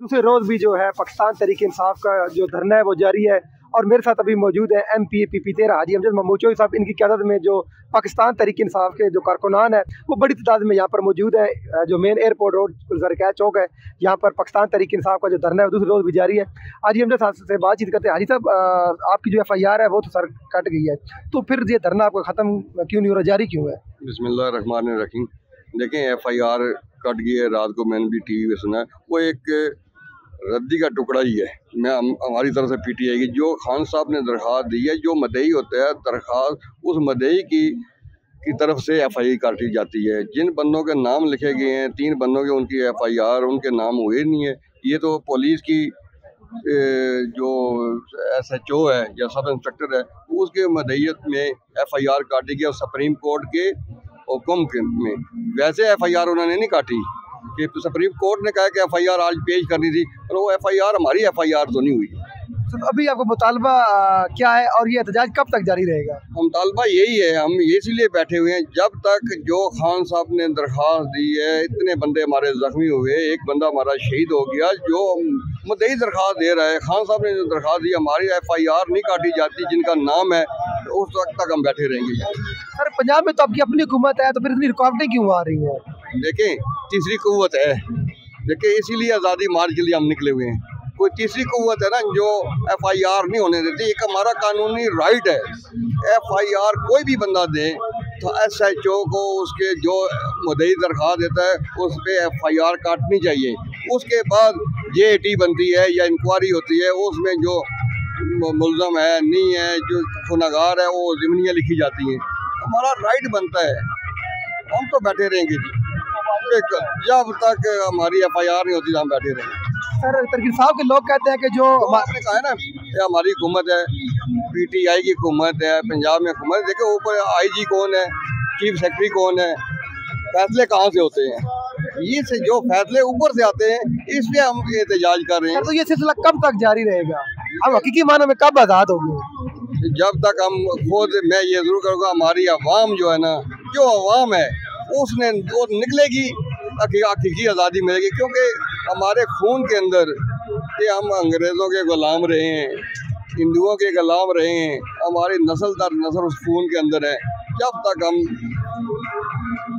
दूसरे रोज भी जो है पाकिस्तान तरीके इंसाफ का जो धरना है वो जारी है। और मेरे साथ अभी मौजूद है M P A P P तेरह हाजी अमजद ममूचोई साहब। इनकी क्यादत में जो पाकिस्तान तरीके इंसाफ के जो कारकुनान है, वो बड़ी तादाद में यहाँ पर मौजूद है। जो मेन एयरपोर्ट रोड जरकैद चौक है, यहाँ पर पाकिस्तान तरीके इंसाफ का जो धरना है दूसरे रोज भी जारी है। हाजी अमजद साहब से बातचीत करते हैं। हाजी साहब आपकी जो एफ़ आई आर है, वो तो सर कट गई है। तो फिर ये धरना आपका ख़त्म क्यों नहीं हो रहा, जारी क्यों है? बिस्मिल्लाह रहमान रहीम देखें एफ़ आई आर कट गई है, रात को मैंने भी टी वी में सुना वो एक रद्दी का टुकड़ा ही है। मैं हमारी तरफ़ से पीटीआई की, जो खान साहब ने दरख्वास्त दी है, जो मदई होता है दरख्वास्त उस मदई की की तरफ़ से एफ़ आई काटी जाती है। जिन बंदों के नाम लिखे गए हैं, तीन बंदों के उनकी एफ़ आई आर उनके नाम हुए नहीं है। ये तो पुलिस की जो एस एच ओ है, या सब इंस्पेक्टर है, उसके मदईत में एफ़ आई आर काटी गई और सुप्रीम कोर्ट के हुक्म में। वैसे एफ़ आई आर उन्होंने नहीं काटी। कि तो सुप्रीम कोर्ट ने कहा कि एफ़ आई आर आज पेश करनी थी। और वो एफ़ आई आर हमारी एफ़ आई आर तो नहीं हुई। तो अभी आपको मुतालबा क्या है और ये एहतजाज कब तक जारी रहेगा? मुतालबा यही है हम इसीलिए बैठे हुए हैं जब तक जो खान साहब ने दरख्वास्त दी है इतने बंदे हमारे जख्मी हुए एक बंदा हमारा शहीद हो गया जो मुद्दई दरख्वास्त दे रहा है। खान साहब ने जो दरख्वास्त दी हमारी एफ़ आई आर नहीं काटी जाती जिनका नाम है तो उस वक्त तक हम बैठे रहेंगे। सर पंजाब में तो आपकी अपनी हुकूमत है तो फिर इतनी रुकावटें क्यों आ रही हैं? देखें तीसरी कुत है। देखिए, इसीलिए आज़ादी मार्च के लिए हम निकले हुए हैं। कोई तीसरी कुत है ना, जो एफ़ आई आर नहीं होने देती, एक हमारा कानूनी राइट है। एफ़ आई आर कोई भी बंदा दे तो एस एच ओ को उसके जो मदई दरख्वास्त देता है, उस पर एफ़ आई आर काटनी चाहिए। उसके बाद जे टी बनती है या इंक्वायरी होती है, उसमें जो मुलजम है, नहीं है, जो खुनागार है, वो ज़िमनियाँ लिखी जाती हैं। हमारा राइट बनता है। हम तो बैठे रहेंगे जी। जब तक हमारी एफ़ आई आर नहीं होती हम बैठे रहे। सर तरकीब साहब के लोग कहते हैं कि जो तो आपने कहा है ना ये हमारी हुकूमत है पी टी आई की हुकूमत है पंजाब में हुकूमत देखो ऊपर आई जी कौन है चीफ सेक्रेटरी कौन है फैसले कहाँ से होते हैं? ये से जो फैसले ऊपर से आते हैं इस पे हम एहतजाज कर रहे हैं। तो ये सिलसिला कब तक जारी रहेगा? अब हकीकी मानों में कब आज़ाद होगी? जब तक हम खुद मैं ये ज़रूर करूँगा हमारी आवाम जो है ना जो आवाम है उसने वो निकलेगी हकीकी आज़ादी मिलेगी। क्योंकि हमारे खून के अंदर कि हम अंग्रेज़ों के गुलाम रहे हैं हिंदुओं के गुलाम रहे हैं हमारी नस्ल दर नस्ल उस खून के अंदर है। जब तक हम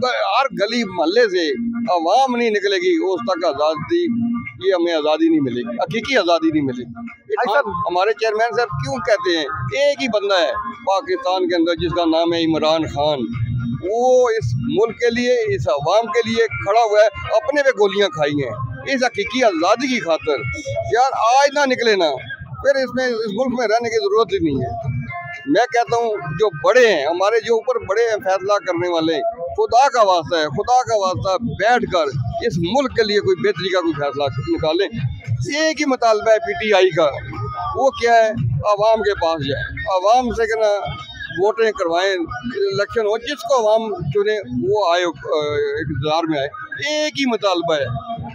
हर गली मोहल्ले से आवाम नहीं निकलेगी उस तक आज़ादी ये हमें आज़ादी नहीं मिलेगी। हकीकी आज़ादी नहीं मिलेगी। हमारे चेयरमैन साहब क्यों कहते हैं एक ही बंदा है पाकिस्तान के अंदर जिसका नाम है इमरान खान। वो इस मुल्क के लिए, इस अवाम के लिए खड़ा हुआ है, अपने पे गोलियाँ खाई हैं। इस हकीकी आज़ादी की खातर। यार, आज ना निकले ना, फिर इसमें, इस मुल्क में रहने की ज़रूरत ही नहीं है। मैं कहता हूँ, जो बड़े हैं, हमारे जो ऊपर बड़े हैं फैसला करने वाले, खुदा का वास्ता है, खुदा का वास्ता बैठ कर इस मुल्क के लिए कोई बेहतरी का कोई फैसला निकालें। एक ही मुतालबा है पी टी आई का। वो क्या है? आवाम के पास जाए। आवाम से कहना वोटें करवाएँ इलेक्शन हो, जिसको हम चुने, वो आए इकतदार में आए। एक ही मुतालबा है।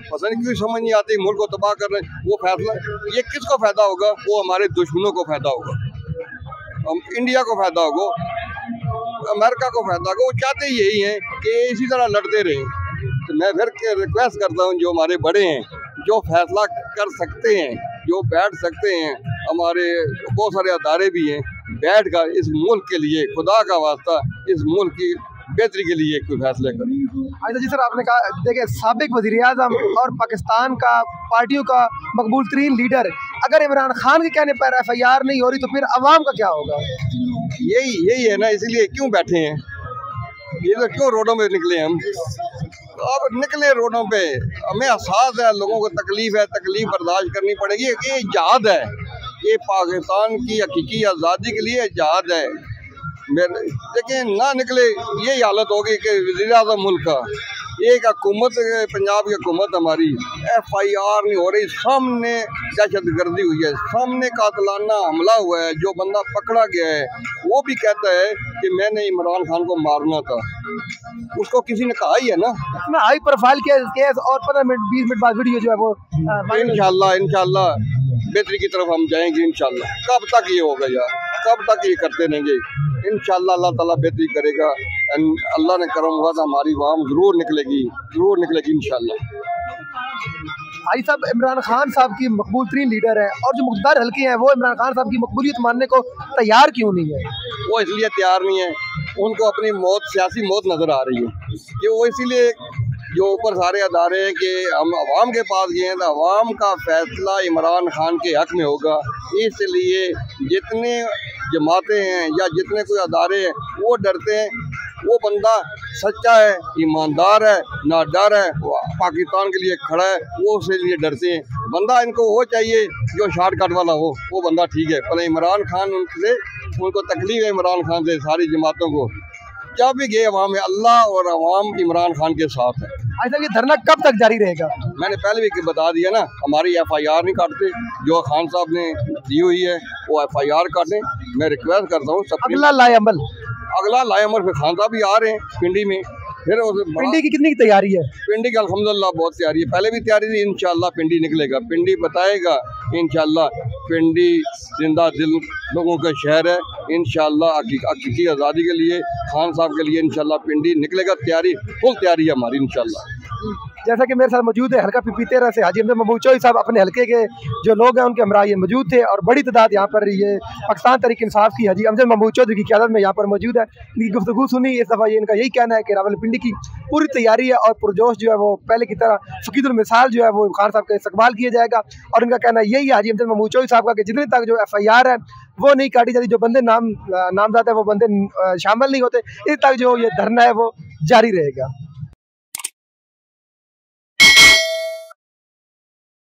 पता नहीं क्यों समझ नहीं आती, मुल्क को तबाह कर रहे हैं वो फैसला, ये किसको फ़ायदा होगा? वो हमारे दुश्मनों को फ़ायदा होगा। हम इंडिया को फ़ायदा होगा, अमेरिका को फ़ायदा होगा, वो चाहते यही हैं कि इसी तरह लड़ते रहें। तो मैं फिर रिक्वेस्ट करता हूँ, जो हमारे बड़े हैं, जो फैसला कर सकते हैं, जो बैठ सकते हैं, हमारे बहुत सारे अदारे भी हैं बैठ कर इस मुल्क के लिए खुदा का वास्ता इस मुल्क की बेहतरी के लिए कोई फैसले करें। अच्छा जी सर आपने कहा देखिए सबक वजी अजम और पाकिस्तान का पार्टियों का मकबूल तरीन लीडर अगर इमरान खान के कहने पर एफ़ आई आर नहीं हो रही तो फिर अवाम का क्या होगा? यही यही है ना इसीलिए क्यों बैठे हैं? ये तो क्यों रोडों में निकले हम? अब निकले रोडों पे हमें एहसास है लोगों को तकलीफ़ है तकलीफ़ बर्दाश्त करनी पड़ेगी ये याद है। ये पाकिस्तान की हकीकी आज़ादी के लिए जहाद है। लेकिन ना निकले यही हालत होगी कि वजी अजम मुल्क का। एक हुकूमत पंजाब की हुकूमत हमारी एफ़ आई आर नहीं हो रही सामने दहशत गर्दी हुई है। सामने कातलाना हमला हुआ है जो बंदा पकड़ा गया है वो भी कहता है कि मैंने इमरान खान को मारना था। उसको किसी ने कहा ही है ना? हाई प्रोफ़ाइल केस और पंद्रह मिनट बीस मिनट बाद वीडियो जो है वो इन इनशाला इनशाला बेहतरी की तरफ़ हम जाएँगे इन कब तक ये होगा यार? कब तक ये करते रहेंगे? इन अल्लाह ताला बेहतरी करेगा। अल्लाह ने करम हुआ था हमारी वाम ज़रूर निकलेगी। ज़रूर निकलेगी इन भाई साहब इमरान खान साहब की मकबूल तरीन लीडर है और जो मुख्तार हल्के हैं वो इमरान खान साहब की मकबूलियत मानने को तैयार क्यों नहीं है? वो इसलिए तैयार नहीं है उनको अपनी मौत सियासी मौत नज़र आ रही है कि वो इसीलिए जो ऊपर सारे अदारे हैं कि हम आवाम के पास गए हैं तो आवाम का फैसला इमरान खान के हक में होगा। इसलिए जितने जमातें हैं या जितने कोई अदारे हैं, वो डरते हैं। वो बंदा सच्चा है, ईमानदार है ना डर है पाकिस्तान के लिए खड़ा है, वो उसके लिए डरते हैं। बंदा इनको वो चाहिए जो शॉर्टकट वाला हो, वो बंदा ठीक है। पहले इमरान खान उनसे, उनको तकलीफ़ है इमरान खान से, सारी जमातों को। जब भी गए अवाम में, अल्लाह और अवाम इमरान खान के साथ है। अच्छा ये धरना कब तक जारी रहेगा? मैंने पहले भी बता दिया ना हमारी एफ़ आई आर नहीं काटते। जो खान साहब ने दी हुई है वो एफ़ आई आर काटें। मैं रिक्वेस्ट करता हूँ अगला लाए अमल। अगला लाए अमर फिर खान साहब भी आ रहे हैं पिंडी में। फिर पिंडी की कितनी की तैयारी है? पिंडी की अलहमदिल्ला बहुत तैयारी है। पहले भी तैयारी थी इनशाला पिंडी निकलेगा। पिंडी बताएगा इनशाला पिंडी ज़िंदा दिल लोगों का शहर है। इनशाला हकीकी आज़ादी के लिए, खान साहब के लिए इनशाला पिंडी निकलेगा, तैयारी फुल तैयारी है हमारी इनशाला जैसा कि मेरे साथ मौजूद है, हल्का पीपी तेरह से हाजी अहमद महबूब चौधरी साहब, अपने हल्के के जो लोग हैं, उनके हमरा ये मौजूद थे और बड़ी तादाद यहाँ पर ये पाकिस्तान तरीक इंसाफ की हाजी अमजद महबूब चौधरी की क्यादत में यहाँ पर मौजूद है। इनकी गुफ्तु सुनी, इस दफ़ा ये इनका यही कहना है कि रावलपिंडी की पूरी तैयारी है और पुरजोश जो है वो पहले की तरह फ़कीदुल मिसाल जो है वो खान साहब का इस्तेमाल किया जाएगा और इनका कहना यही है हाजी अमजद महबूब चौधरी साहब का कि जितने तक जो एफ़ आई आर है, वो नहीं काटी जाती, जो बंदे नाम, नामजाद है, वो बंदे शामिल नहीं होते इस तक जो ये धरना है, वो जारी रहेगा।